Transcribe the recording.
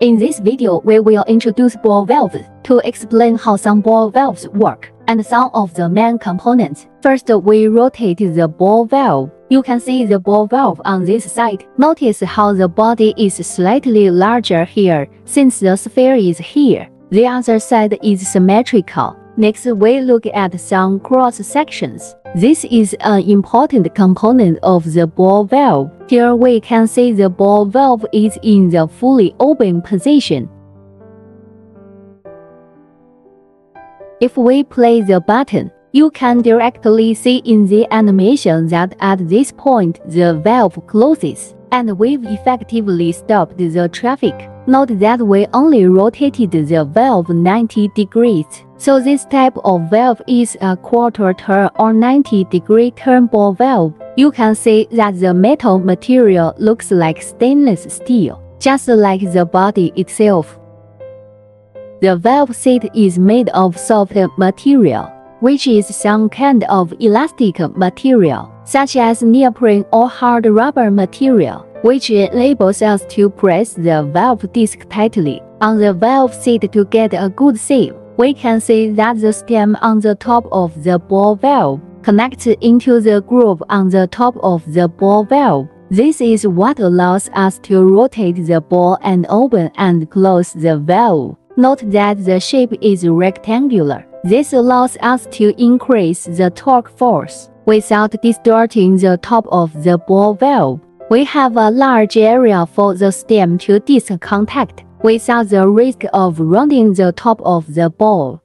In this video, we will introduce ball valves to explain how some ball valves work and some of the main components. First, we rotate the ball valve. You can see the ball valve on this side. Notice how the body is slightly larger here since the sphere is here. The other side is symmetrical. Next, we look at some cross sections. This is an important component of the ball valve. Here we can see the ball valve is in the fully open position. If we play the button, you can directly see in the animation that at this point the valve closes, and we've effectively stopped the traffic. Note that we only rotated the valve 90 degrees. So this type of valve is a quarter turn or 90 degree turn ball valve. You can see that the metal material looks like stainless steel, just like the body itself. The valve seat is made of soft material, which is some kind of elastic material, such as neoprene or hard rubber material which enables us to press the valve disc tightly on the valve seat to get a good seal. We can see that the stem on the top of the ball valve connects into the groove on the top of the ball valve. This is what allows us to rotate the ball and open and close the valve. Note that the shape is rectangular. This allows us to increase the torque force without distorting the top of the ball valve. We have a large area for the stem to disc contact without the risk of rounding the top of the ball.